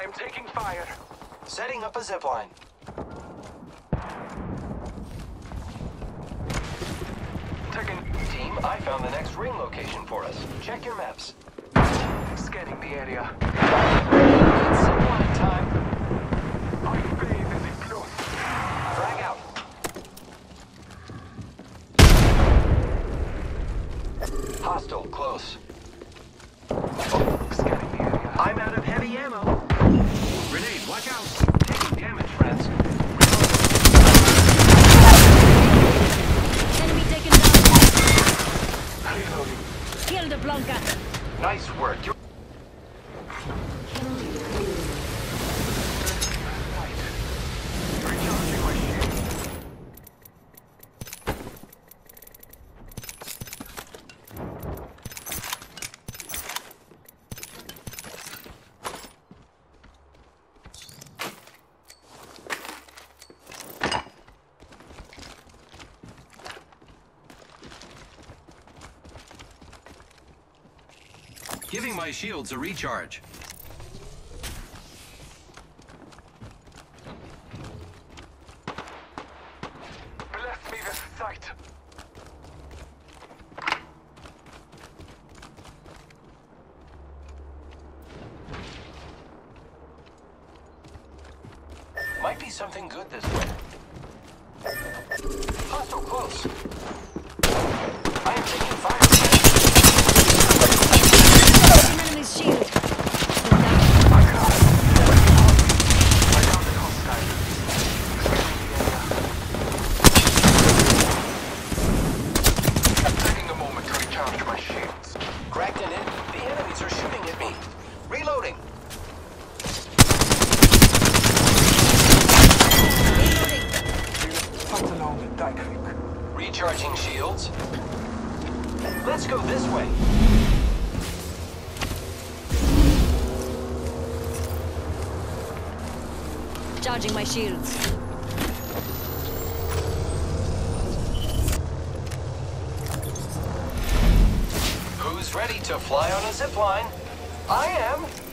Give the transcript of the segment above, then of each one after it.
I am taking fire. Setting up a zipline. Taking... Team, I found the next ring location for us. Check your maps. Scanning the area. Watch out! Taking damage, friends. Enemy taken down. Reloading. Kill the Blanca. Nice work. You Recharging my shield. Giving my shields a recharge. Bless me with sight. might be something good this way. Hostile close. Charging my shields. Who's ready to fly on a zip line? I am.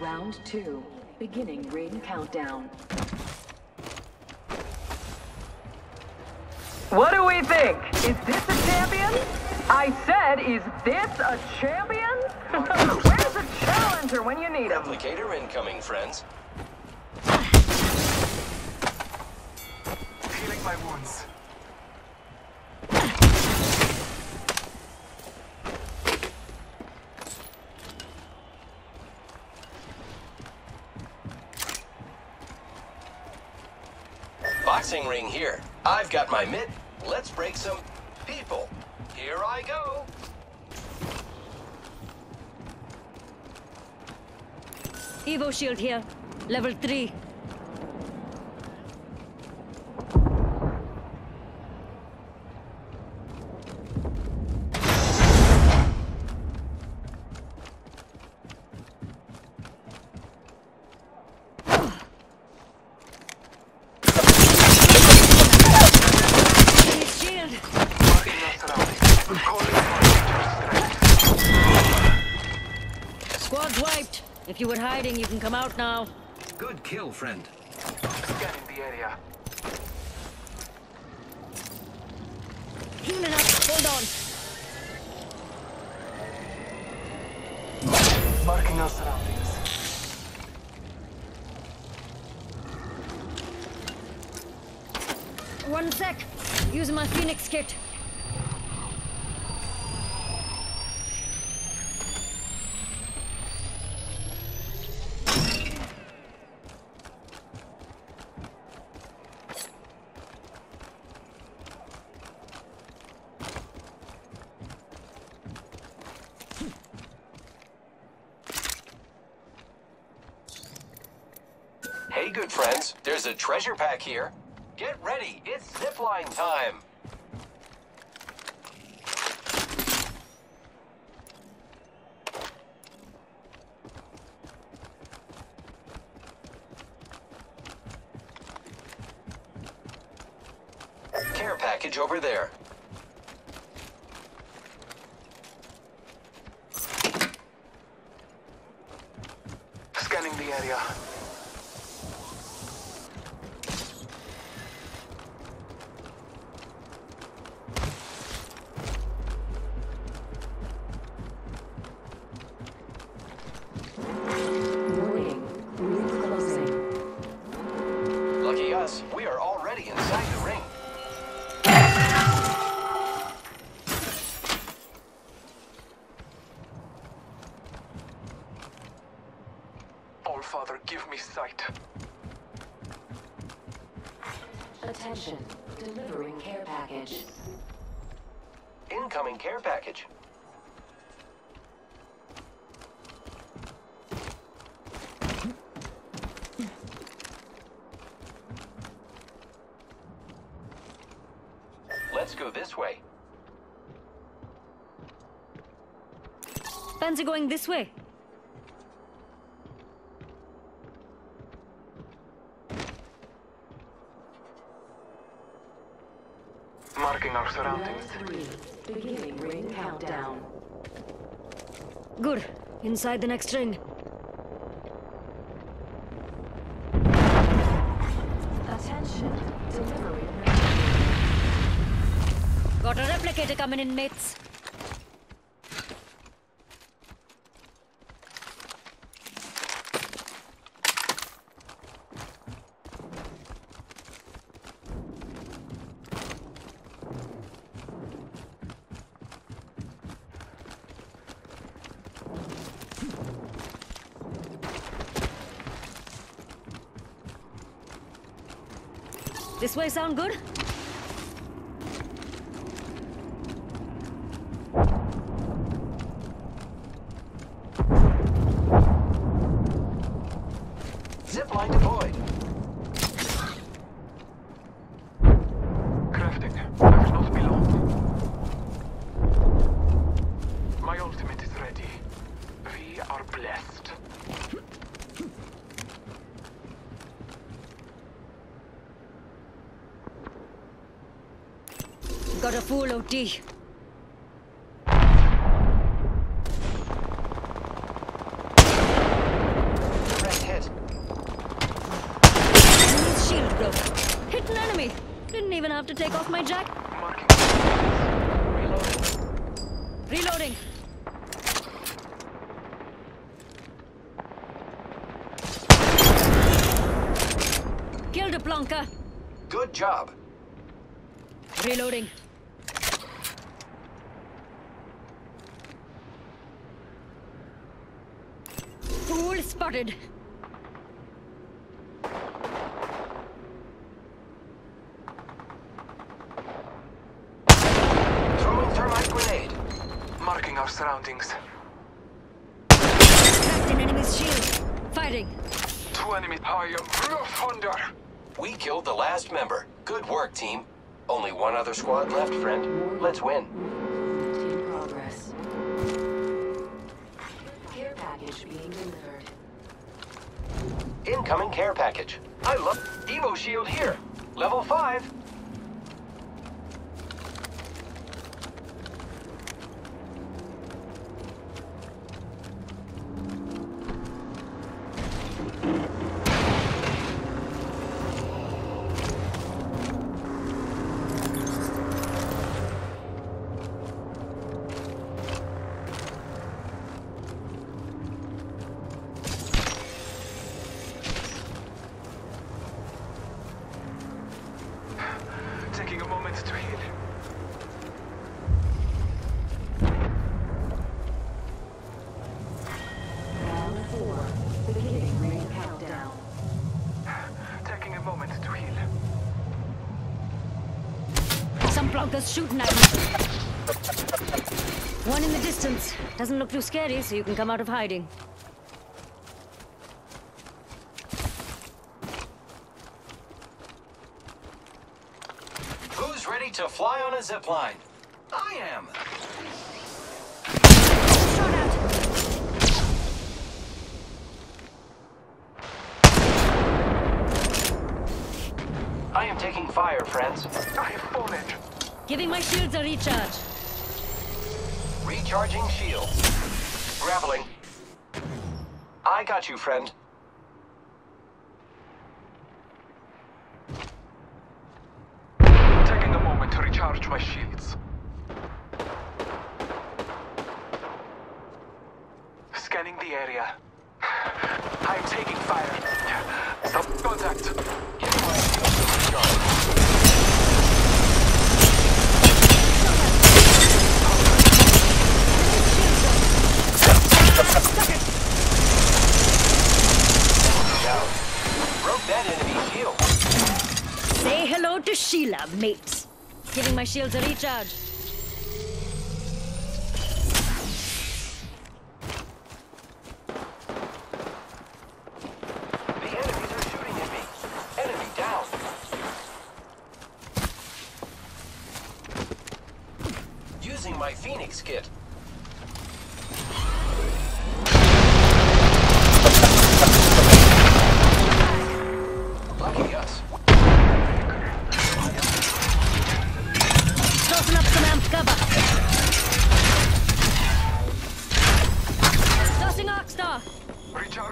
Round two. Beginning ring countdown. What do we think? Is this a champion? I said, is this a champion? Where's a challenger when you need him? Replicator incoming, friends. Healing my wounds. Boxing ring here. I've got my mitt. Let's break some people. Here I go. Evo shield here. Level 3. You were hiding, you can come out now. Good kill, friend. Scanning the area. Healing up. Hold on. Marking our surroundings. One sec. Using my Phoenix kit. Good friends, there's a treasure pack here. Get ready, it's zipline time. Care package over there. Scanning the area. Attention. Delivering care package. Incoming care package. Let's go this way. Fancy going this way? Marking our surroundings. three. Beginning ring countdown. Good. Inside the next ring. Attention. Delivering Got a replicator coming in, mates. This way sound good? Zipline deployed. Crafting. I will not be long. My ultimate is ready. We are blessed. Got a full OT. Direct hit. Enemy's shield broke. Hit an enemy. Didn't even have to take off my jack. Reloading. Reloading. Killed a plonker. Good job. Reloading. Spotted. Throwing thermite grenade. Marking our surroundings. Cracked an enemy's shield. Fighting. Two enemies high. Blood thunder. We killed the last member. Good work, team. Only one other squad left, friend. Let's win. Incoming care package. I love Evo Shield here. Level 5. Shooting at me. One in the distance. Doesn't look too scary, so you can come out of hiding. Who's ready to fly on a zipline? I am. I am taking fire, friends. I have fallen. Giving my shields a recharge. Recharging shields. Grappling. I got you, friend. Taking a moment to recharge my shields. Scanning the area. I am taking fire. Stop contact. Giving my shields a recharge. Down. Broke that enemy shield. Say hello to Sheila, mates. Giving my shields. Are down. Using my Phoenix kit.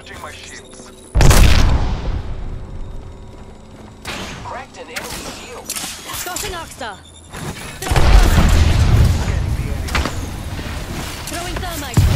Recharging my shields. Cracked an enemy shield. Tossing Arcstar. Throwing thermite.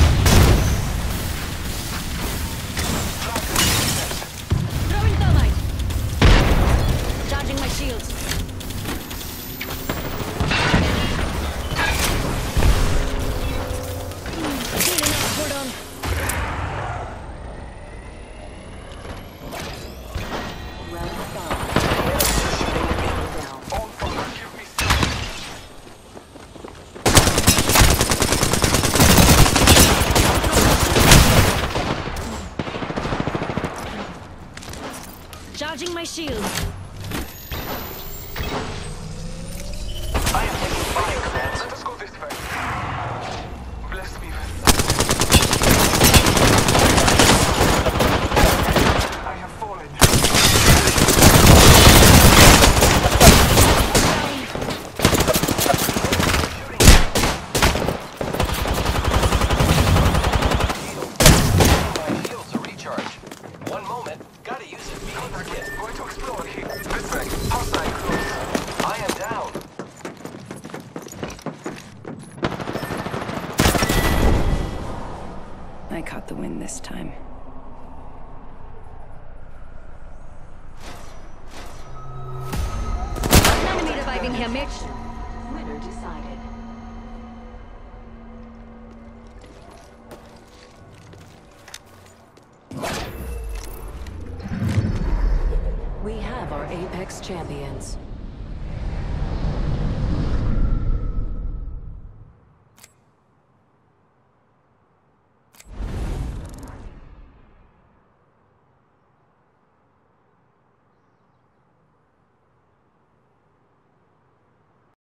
One moment. Gotta use a Phoenix kit. Going to explore here. This way. Hostile close. I am down. I caught the wind this time. Apex champions.